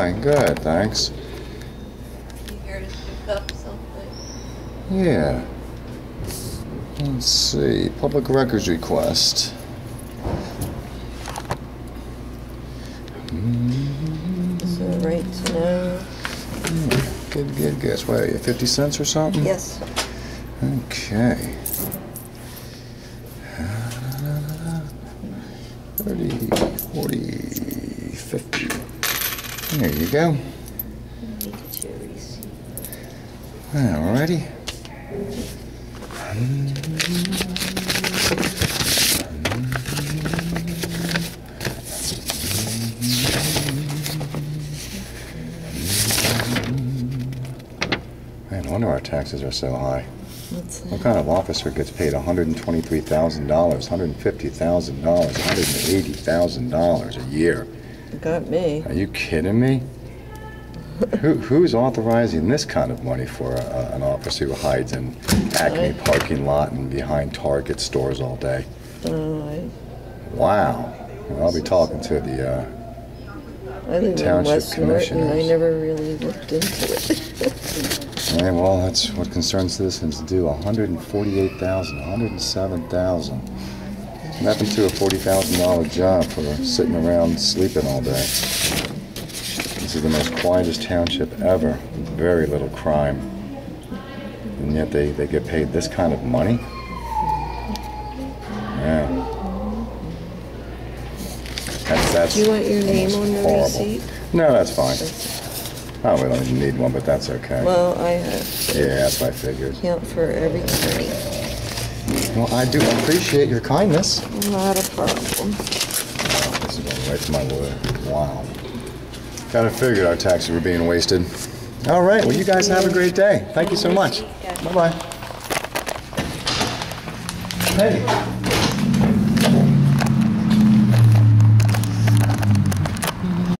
Fine, good, thanks. You here to pick up something? Yeah. Let's see, public records request. Is it right to know? Good, good, guess. What, are you, 50 cents or something? Yes. Okay. 30, 40, 50. There you go. Alrighty. Man, no wonder our taxes are so high. What kind of officer gets paid $123,000, $150,000, $180,000 a year? Got me. Are you kidding me? Who, who's authorizing this kind of money for a, an officer who hides in Acme Right. parking lot and behind Target stores all day? Uh, I, Wow. Well, I'll be talking to the, uh, I live in Township West Norriton. I never really looked into it. yeah, well, that's what concerned citizens do. 148,000, 107,000. Happened to a $40,000 job for sitting around sleeping all day? This is the most quietest township ever. Very little crime. And yet they, they get paid this kind of money? Yeah. That's, that's Do you want your name on the horrible. receipt? No, that's fine. Oh, I really don't even need one, but that's okay. Well, I have Yeah, that's what I figured. count for every penny. Well, I do appreciate your kindness. Not a problem. This is going right to my lawyer. Wow. Kind of figured our taxes were being wasted. All right, well, you guys have a great day. Thank you so much. Bye-bye. Hey,